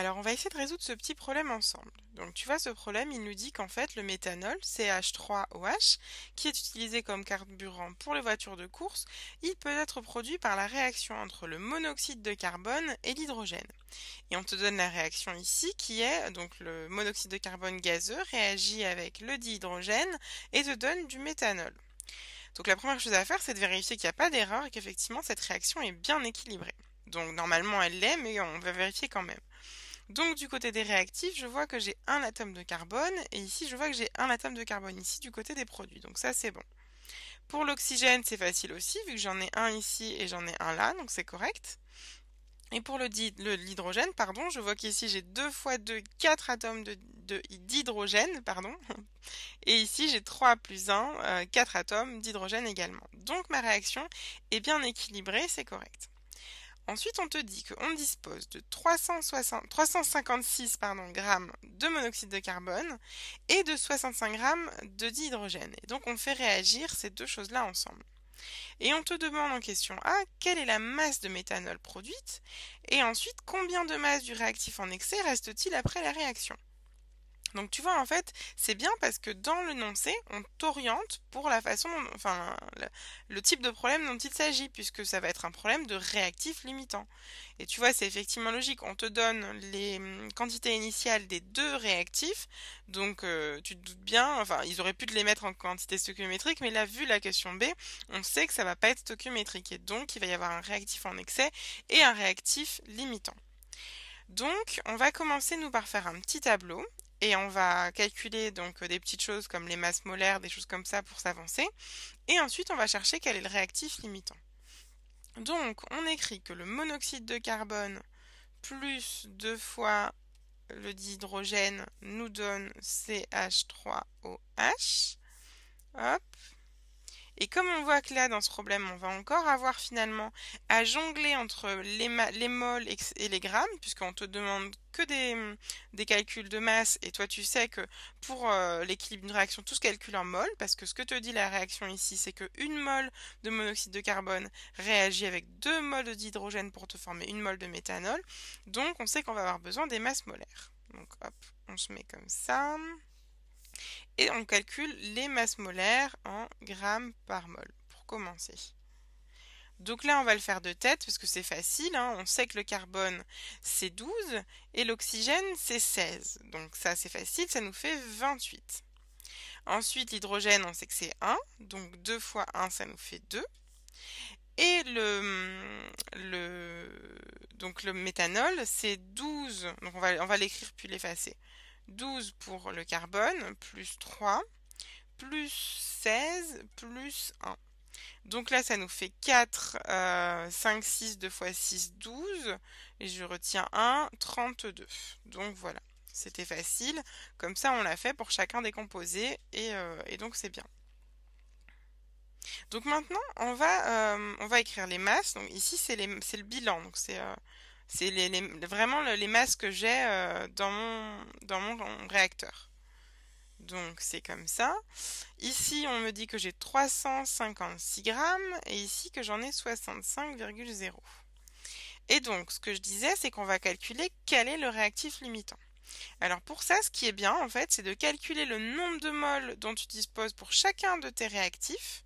Alors on va essayer de résoudre ce petit problème ensemble. Donc tu vois ce problème, il nous dit qu'en fait le méthanol, CH3OH, qui est utilisé comme carburant pour les voitures de course, il peut être produit par la réaction entre le monoxyde de carbone et l'hydrogène. Et on te donne la réaction ici qui est, donc le monoxyde de carbone gazeux réagit avec le dihydrogène et te donne du méthanol. Donc la première chose à faire, c'est de vérifier qu'il n'y a pas d'erreur et qu'effectivement cette réaction est bien équilibrée. Donc normalement elle l'est, mais on va vérifier quand même. Donc du côté des réactifs, je vois que j'ai un atome de carbone, et ici je vois que j'ai un atome de carbone ici du côté des produits. Donc ça c'est bon. Pour l'oxygène, c'est facile aussi, vu que j'en ai un ici et j'en ai un là, donc c'est correct. Et pour l'hydrogène, pardon, je vois qu'ici j'ai 2 fois 2, 4 atomes d'hydrogène, pardon. Et ici j'ai 3 plus 1, 4 euh, atomes d'hydrogène également. Donc ma réaction est bien équilibrée, c'est correct. Ensuite, on te dit qu'on dispose de 360, 356 pardon, grammes de monoxyde de carbone et de 65 grammes de dihydrogène. Et donc, on fait réagir ces deux choses-là ensemble. Et on te demande en question A, quelle est la masse de méthanol produite? Et ensuite, combien de masse du réactif en excès reste-t-il après la réaction? Donc tu vois en fait c'est bien parce que dans le l'énoncé on t'oriente pour la façon, enfin le, type de problème dont il s'agit puisque ça va être un problème de réactif limitant. Et tu vois c'est effectivement logique, on te donne les hum, quantités initiales des deux réactifs, donc euh, tu te doutes bien, enfin ils auraient pu te les mettre en quantité stoichiométrique, mais là vu la question B, on sait que ça va pas être stoichiométrique et donc il va y avoir un réactif en excès et un réactif limitant. Donc, on va commencer nous par faire un petit tableau et on va calculer donc des petites choses comme les masses molaires, des choses comme ça pour s'avancer. Et ensuite, on va chercher quel est le réactif limitant. Donc, on écrit que le monoxyde de carbone plus deux fois le dihydrogène nous donne CH3OH. Hop. Et comme on voit que là, dans ce problème, on va encore avoir finalement à jongler entre les, les moles et les grammes, puisqu'on te demande que des, calculs de masse, et toi tu sais que pour euh, l'équilibre d'une réaction, tout se calcule en mol, parce que ce que te dit la réaction ici, c'est que une mole de monoxyde de carbone réagit avec deux moles d'hydrogène pour te former une mole de méthanol, donc on sait qu'on va avoir besoin des masses molaires. Donc hop, on se met comme ça et on calcule les masses molaires en grammes par mol pour commencer. Donc là, on va le faire de tête parce que c'est facile. Hein. On sait que le carbone, c'est 12 et l'oxygène, c'est 16. Donc ça, c'est facile, ça nous fait 28. Ensuite, l'hydrogène, on sait que c'est 1. Donc 2 fois 1, ça nous fait 2. Et le, le, donc le méthanol, c'est 12. Donc on va, on va l'écrire puis l'effacer. 12 pour le carbone, plus 3, plus 16, plus 1. Donc là, ça nous fait 4, 5, 6, 2 fois 6, 12. Et je retiens 1, 32. Donc voilà, c'était facile. Comme ça, on l'a fait pour chacun des composés. Et, euh, donc, c'est bien. Donc maintenant, on va, euh, on va écrire les masses. Donc ici, c'est le bilan. Donc c'est euh, vraiment les masses que j'ai dans mon réacteur. Donc c'est comme ça. Ici on me dit que j'ai 356 grammes et ici que j'en ai 65,0. Et donc ce que je disais c'est qu'on va calculer quel est le réactif limitant. Alors pour ça, ce qui est bien en fait, c'est de calculer le nombre de moles dont tu disposes pour chacun de tes réactifs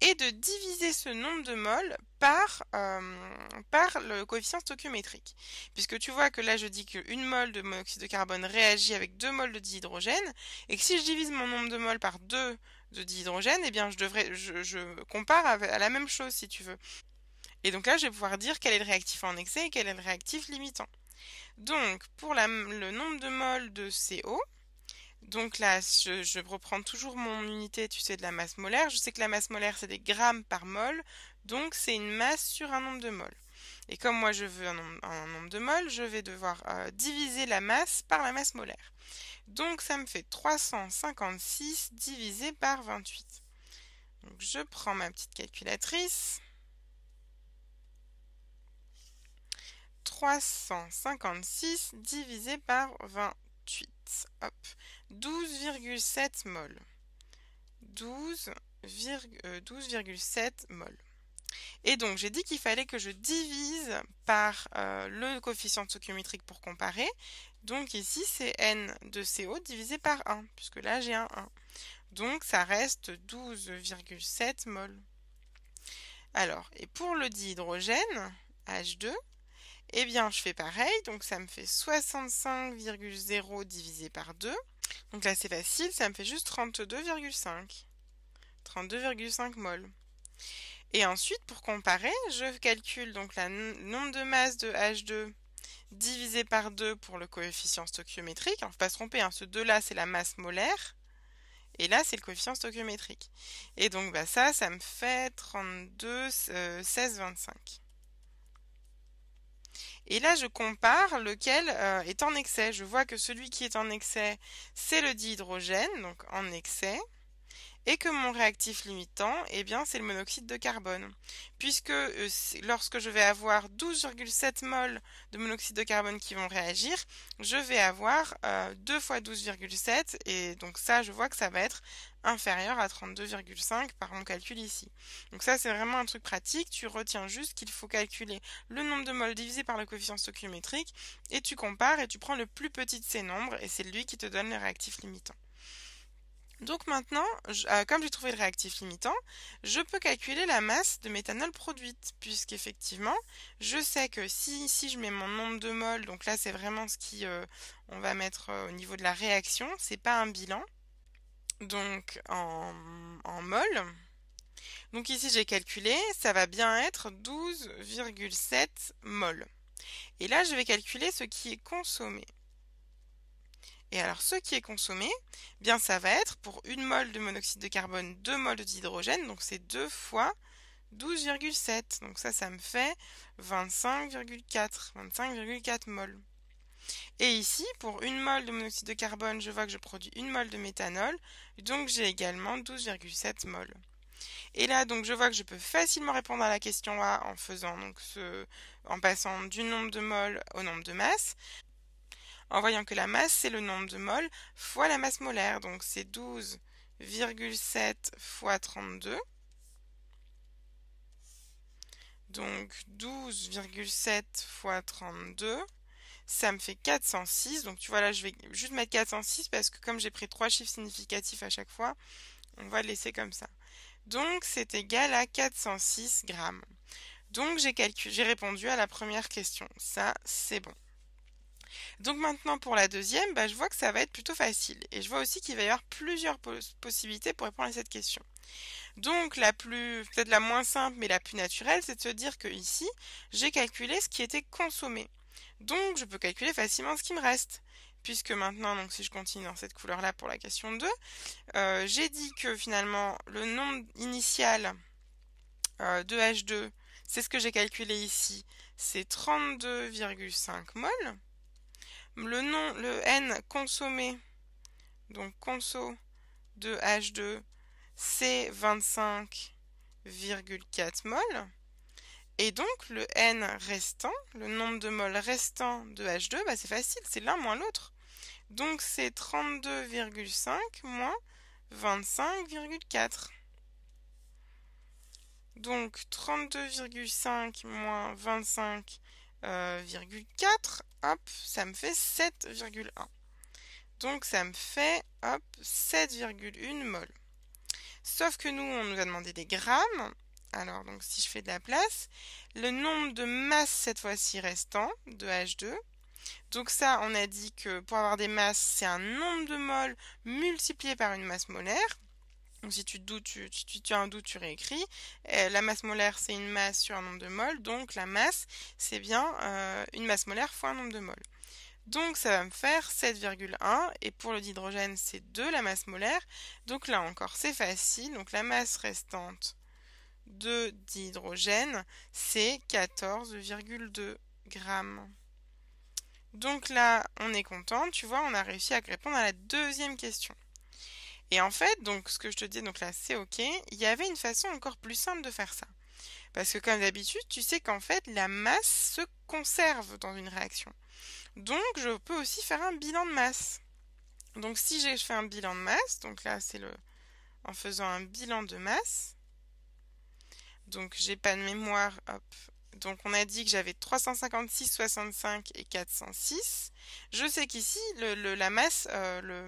et de diviser ce nombre de moles par, euh, par le coefficient stoichiométrique. Puisque tu vois que là je dis qu'une mole de monoxyde de carbone réagit avec deux moles de dihydrogène et que si je divise mon nombre de moles par 2 de dihydrogène, eh bien je devrais je compare à la même chose si tu veux. Et donc là je vais pouvoir dire quel est le réactif en excès et quel est le réactif limitant. Donc, pour le nombre de moles de CO, donc là, je, reprends toujours mon unité, tu sais, de la masse molaire. Je sais que la masse molaire, c'est des grammes par mol, donc c'est une masse sur un nombre de moles. Et comme moi, je veux un nombre, de moles, je vais devoir euh, diviser la masse par la masse molaire. Donc, ça me fait 356 divisé par 28. Donc, je prends ma petite calculatrice. 356 divisé par 28. Hop. 12,7 mol. 12,7 12, mol. Et donc j'ai dit qu'il fallait que je divise par euh, le coefficient stoichiométrique pour comparer. Donc ici c'est n de CO divisé par 1, puisque là j'ai un 1. Donc ça reste 12,7 mol. Alors, et pour le dihydrogène, H2, eh bien je fais pareil, donc ça me fait 65,0 divisé par 2. Donc là c'est facile, ça me fait juste 32,5. 32,5 mol. Et ensuite, pour comparer, je calcule donc le nombre de masses de H2 divisé par 2 pour le coefficient stoichiométrique. Alors, faut pas se tromper, hein, ce 2-là, c'est la masse molaire. Et là, c'est le coefficient stoichiométrique. Et donc, bah, ça, ça me fait 32, 16, 25. Et là, je compare lequel euh, est en excès. Je vois que celui qui est en excès, c'est le dihydrogène, donc en excès et que mon réactif limitant, eh bien, c'est le monoxyde de carbone. Puisque euh, lorsque je vais avoir 12,7 mol de monoxyde de carbone qui vont réagir, je vais avoir 2 euh, fois 12,7 et donc ça, je vois que ça va être inférieur à 32,5 par mon calcul ici. Donc ça, c'est vraiment un truc pratique. Tu retiens juste qu'il faut calculer le nombre de moles divisé par le coefficient stoichiométrique et tu compares et tu prends le plus petit de ces nombres et c'est lui qui te donne le réactif limitant. Donc maintenant, euh, comme j'ai trouvé le réactif limitant, je peux calculer la masse de méthanol produite, puisqu'effectivement, je sais que si ici je mets mon nombre de moles, donc là c'est vraiment ce qui euh, on va mettre euh, au niveau de la réaction, c'est pas un bilan, donc en, en mol. Donc ici j'ai calculé, ça va bien être 12,7 mol. Et là je vais calculer ce qui est consommé. Et alors ce qui est consommé, bien ça va être pour une mole de monoxyde de carbone, 2 moles d'hydrogène, donc c'est 2 fois 12,7. Donc ça, ça me fait 25,4, 25,4 mol. Et ici, pour une mole de monoxyde de carbone, je vois que je produis une mole de méthanol, donc j'ai également 12,7 mol. Et là, donc, je vois que je peux facilement répondre à la question A en faisant donc en passant du nombre de moles au nombre de masses en voyant que la masse, c'est le nombre de moles fois la masse molaire. Donc c'est 12,7 fois 32. Donc 12,7 fois 32, ça me fait 406. Donc tu vois là, je vais juste mettre 406 parce que comme j'ai pris trois chiffres significatifs à chaque fois, on va le laisser comme ça. Donc c'est égal à 406 grammes. Donc j'ai j'ai répondu à la première question. Ça, c'est bon. Donc maintenant pour la deuxième, bah, je vois que ça va être plutôt facile. Et je vois aussi qu'il va y avoir plusieurs possibilités pour répondre à cette question. Donc la plus, peut-être la moins simple, mais la plus naturelle, c'est de se dire que ici, j'ai calculé ce qui était consommé. Donc je peux calculer facilement ce qui me reste. Puisque maintenant, si je continue dans cette couleur-là pour la question 2, euh, j'ai dit que finalement le nombre initial euh, de H2, c'est ce que j'ai calculé ici, c'est 32,5 mol le N consommé, donc conso de H2, c'est 25,4 mol. Et donc le N restant, le nombre de moles restant de H2, bah c'est facile, c'est l'un moins l'autre. Donc c'est 32,5 moins 25,4. Donc 32,5 moins 25,4, hop, ça me fait 7,1. Donc ça me fait, hop, 7,1 mol. Sauf que nous, on nous a demandé des grammes. Alors, donc si je fais de la place, le nombre de masses cette fois-ci restant de H2. Donc ça, on a dit que pour avoir des masses, c'est un nombre de moles multiplié par une masse molaire. Donc si tu, doutes, tu, as un doute, tu réécris. Euh, la masse molaire, c'est une masse sur un nombre de moles. Donc la masse, c'est bien euh, une masse molaire fois un nombre de moles. Donc ça va me faire 7,1 et pour le dihydrogène c'est 2 la masse molaire. Donc là encore c'est facile. Donc la masse restante de dihydrogène c'est 14,2 grammes. Donc là on est content, tu vois, on a réussi à répondre à la deuxième question. Et en fait, donc ce que je te dis, donc là c'est ok, il y avait une façon encore plus simple de faire ça. Parce que comme d'habitude, tu sais qu'en fait la masse se conserve dans une réaction. Donc je peux aussi faire un bilan de masse. Donc si j'ai fait un bilan de masse, donc là c'est le en faisant un bilan de masse, Donc j'ai pas de mémoire, hop. Donc on a dit que j'avais 356, 65 et 406. Je sais qu'ici, la masse, euh, le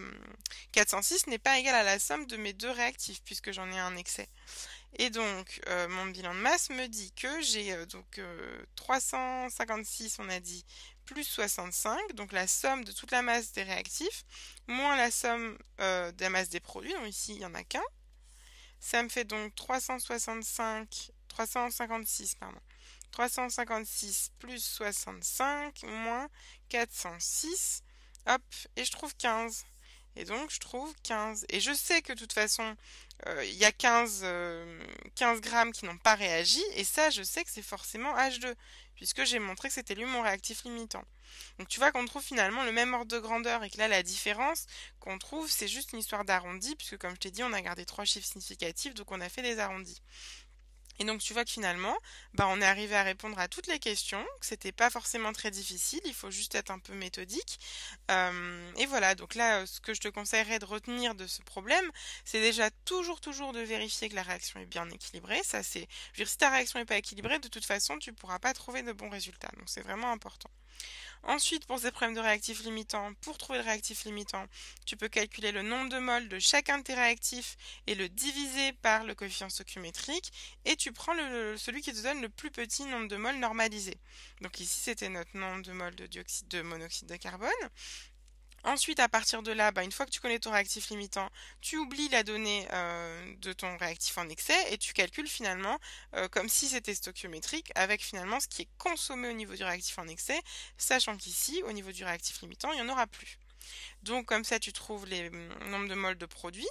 406 n'est pas égal à la somme de mes deux réactifs, puisque j'en ai un excès. Et donc, euh, mon bilan de masse me dit que j'ai euh, donc 356, on a dit, plus 65, donc la somme de toute la masse des réactifs, moins la somme de la masse des produits, donc ici il n'y en a qu'un. Ça me fait donc 365, 356, pardon. 356 plus 65 moins 406. Hop, et je trouve 15. Et donc je trouve 15. Et je sais que de toute façon, euh, il y a 15, 15 euh, grammes qui n'ont pas réagi. Et ça, je sais que c'est forcément H2, puisque j'ai montré que c'était lui mon réactif limitant. Donc tu vois qu'on trouve finalement le même ordre de grandeur et que là la différence qu'on trouve c'est juste une histoire d'arrondi puisque comme je t'ai dit on a gardé trois chiffres significatifs donc on a fait des arrondis. Et donc tu vois que finalement, bah, on est arrivé à répondre à toutes les questions, que c'était pas forcément très difficile, il faut juste être un peu méthodique. Euh, et voilà, donc là, ce que je te conseillerais de retenir de ce problème, c'est déjà toujours toujours de vérifier que la réaction est bien équilibrée. Ça c'est, je dire, si ta réaction n'est pas équilibrée, de toute façon, tu pourras pas trouver de bons résultats. Donc c'est vraiment important. Ensuite, pour ces problèmes de réactifs limitants, pour trouver le réactif limitant, tu peux calculer le nombre de moles de chacun de tes réactifs et le diviser par le coefficient stoichiométrique et tu prends celui qui te donne le plus petit nombre de moles normalisé. Donc ici, c'était notre nombre de moles de, dioxyde, de monoxyde de carbone. Ensuite, à partir de là, bah, une fois que tu connais ton réactif limitant, tu oublies la donnée euh, de ton réactif en excès et tu calcules finalement euh, comme si c'était stoichiométrique avec finalement ce qui est consommé au niveau du réactif en excès, sachant qu'ici, au niveau du réactif limitant, il n'y en aura plus. Donc comme ça, tu trouves les hum, nombres de moles de produits.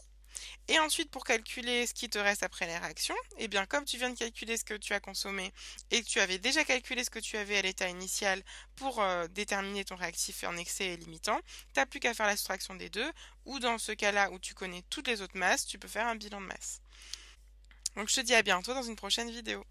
Et ensuite, pour calculer ce qui te reste après les réactions, eh bien, comme tu viens de calculer ce que tu as consommé et que tu avais déjà calculé ce que tu avais à l'état initial pour euh, déterminer ton réactif en excès et limitant, tu n'as plus qu'à faire la soustraction des deux, ou dans ce cas-là où tu connais toutes les autres masses, tu peux faire un bilan de masse. Donc je te dis à bientôt dans une prochaine vidéo.